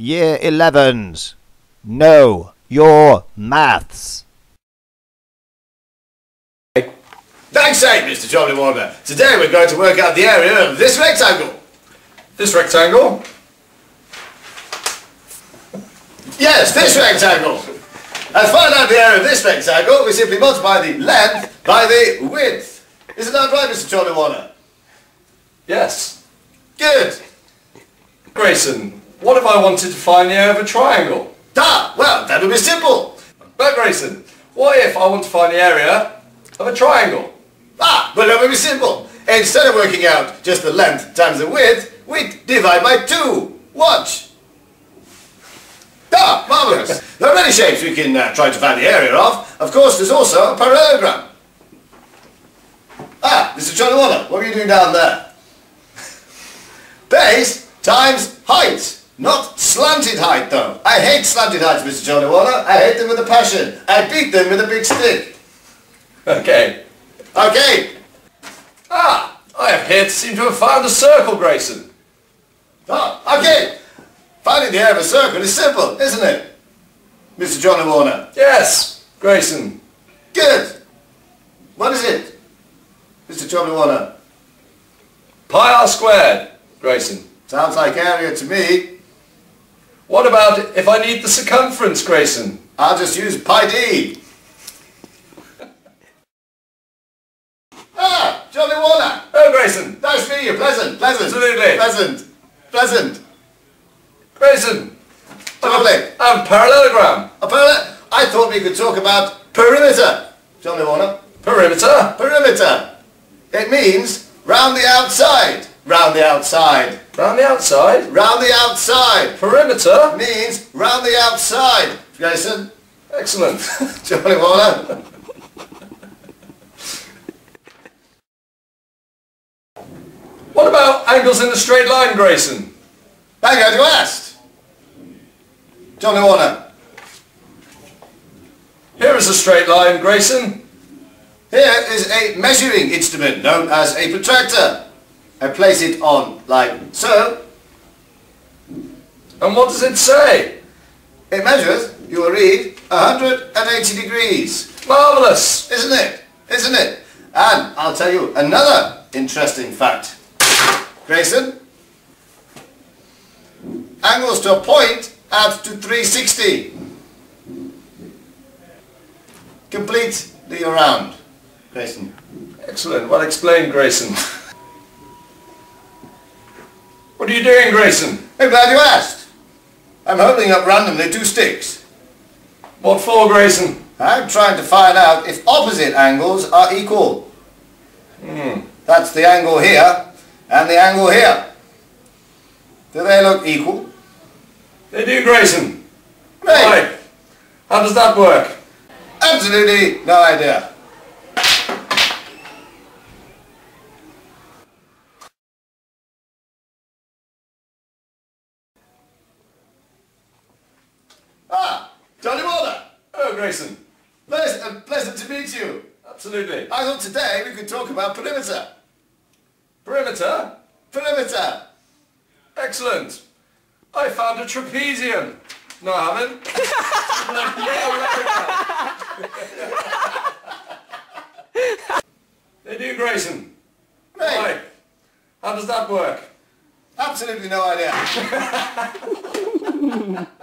Year 11s, know your maths. Thanks, sake, Mr. Jolly Warner. Today we're going to work out the area of this rectangle. This rectangle? Yes, this rectangle. And find out the area of this rectangle, we simply multiply the length by the width. Isn't that right, Mr. Jolly Warner? Yes. Good. Grayson, what if I wanted to find the area of a triangle? Ah, well, that would be simple. But Grayson, what if I want to find the area of a triangle? Ah, but that would be simple. Instead of working out just the length times the width, we divide by two. Watch. Ah, marvellous. there are many shapes we can uh, try to find the area of. Of course, there's also a parallelogram. Ah, Mr. Warner, what are you doing down there? Base times height. Not slanted height, though. I hate slanted heights, Mr. Johnny Warner. I hate them with a passion. I beat them with a big stick. Okay. Okay. Ah, I have here to seem to have found a circle, Grayson. Ah, okay. Finding the area of a circle is simple, isn't it? Mr. Johnny Warner. Yes, Grayson. Good. What is it? Mr. Johnny Warner. Pi r squared, Grayson. Sounds like area to me. What about if I need the circumference, Grayson? I'll just use pi d. ah, Johnny Warner. Oh, Grayson. Nice meeting you. Pleasant, pleasant. Absolutely. Pleasant, pleasant. Grayson. Lovely. And parallelogram. A parallel. I thought we could talk about perimeter. Johnny Warner. Perimeter. Perimeter. It means round the outside. Round the outside. Round the outside. Round the outside. Perimeter. Means round the outside. Jason. Excellent. Johnny Warner. What about angles in a straight line, Grayson? Glad you asked. Johnny Warner. Here is a straight line, Grayson. Here is a measuring instrument known as a protractor. I place it on like so. And what does it say? It measures, you will read, 180 degrees. Marvellous. Isn't it? Isn't it? And I'll tell you another interesting fact. Grayson, angles to a point add to 360. Complete the around. Grayson. Excellent. Well explained, Grayson. What are you doing, Grayson? I'm glad you asked. I'm holding up randomly two sticks. What for, Grayson? I'm trying to find out if opposite angles are equal. Hmm. That's the angle here and the angle here. Do they look equal? They do, Grayson. Great. Right. How does that work? Absolutely no idea. Ah, Johnny Warner. Oh, Grayson. Pleasant, uh, pleasant to meet you. Absolutely. I thought today we could talk about perimeter. Perimeter? Perimeter. Excellent. I found a trapezium. No, I haven't. they do, Grayson. Great. How does that work? Absolutely no idea.